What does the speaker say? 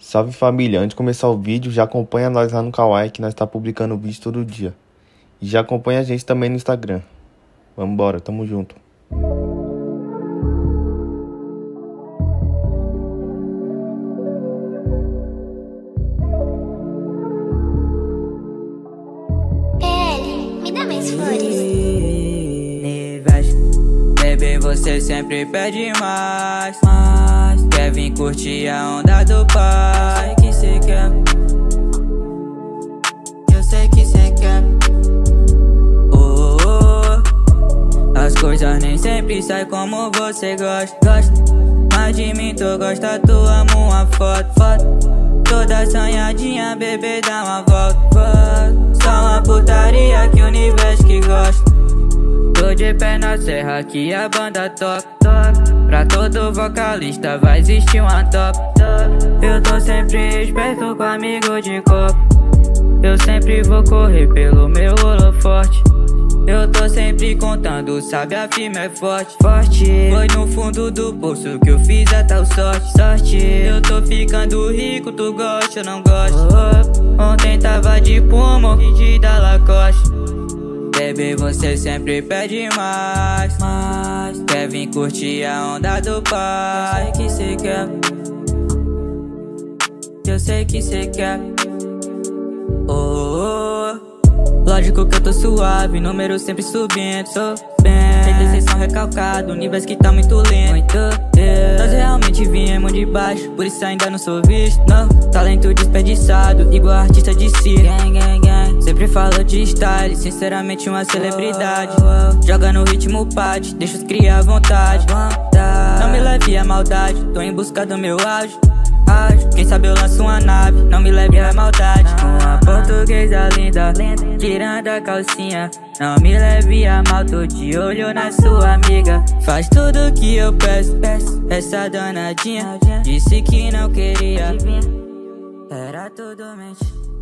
Salve família, antes de começar o vídeo, já acompanha nós lá no Kawaii que nós tá publicando vídeo todo dia. E já acompanha a gente também no Instagram. Vambora, tamo junto. PL, me dá mais flores. Bebê, você sempre pede mais. Quer vir curtir a onda do pai? Coisas nem sempre saem como você gosta. gosta. Mas de mim tu gosta, tu amo uma foto. foto. Toda sonhadinha, bebê, dá uma volta. volta. Só uma putaria que o universo que gosta. Tô de pé na serra que a banda toca, toca. Pra todo vocalista vai existir uma top, top. Eu tô sempre esperto com amigo de copo Eu sempre vou correr pelo meu holoforte Eu tô sempre contando, sabe a firma é forte, forte Foi no fundo do poço que eu fiz a tal sorte, sorte Eu tô ficando rico, tu gosta, ou não gosta Ontem tava de Puma e de da Lacoste Bebê, você sempre pede mais, mais. Quer vir curtir a onda do pai? Eu sei que cê quer. Eu sei que cê quer. Oh, oh, oh. Lógico que eu tô suave, número sempre subindo. Sou bem. Sem decepção recalcado, níveis que tá muito lento. Muito yeah. Nós realmente viemos de baixo, por isso ainda não sou visto. Não, talento desperdiçado, igual artista de si. Gang, gang, gang. Sempre falo de style, sinceramente uma celebridade Joga no ritmo pad, deixa os criar à vontade Não me leve a maldade, tô em busca do meu auge quem sabe eu lanço uma nave, não me leve a maldade. Uma portuguesa linda, tirando a calcinha. Não me leve a mal, tô de olho na sua amiga. Faz tudo que eu peço, essa danadinha. Disse que não queria, era tudo mentira